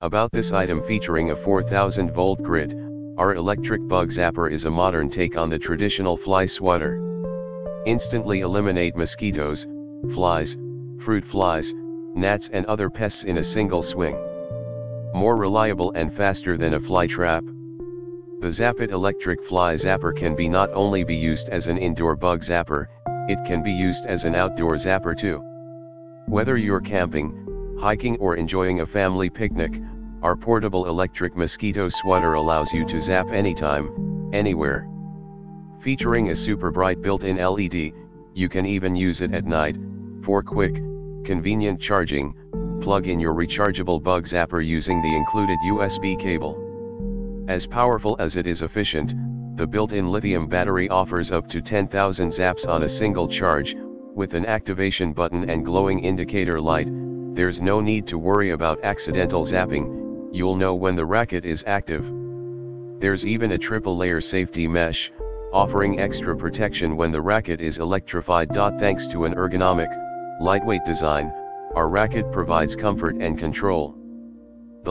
About this item featuring a 4000 volt grid, our electric bug zapper is a modern take on the traditional fly swatter. Instantly eliminate mosquitoes, flies, fruit flies, gnats and other pests in a single swing. More reliable and faster than a fly trap. The ZAP iT electric fly zapper can be not only be used as an indoor bug zapper, it can be used as an outdoor zapper too. Whether you're camping, hiking or enjoying a family picnic, our portable electric mosquito swatter allows you to zap anytime, anywhere. Featuring a super bright built-in LED, you can even use it at night, for quick, convenient charging, plug in your rechargeable bug zapper using the included USB cable. As powerful as it is efficient, the built-in lithium battery offers up to 10,000 zaps on a single charge, with an activation button and glowing indicator light, there's no need to worry about accidental zapping, you'll know when the racket is active. There's even a triple layer safety mesh, offering extra protection when the racket is electrified. Thanks to an ergonomic, lightweight design, our racket provides comfort and control.